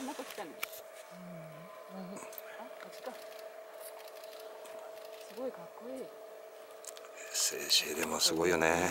あ来たね。うん。あ、来た。すごいかっこいい。静もすごいよね。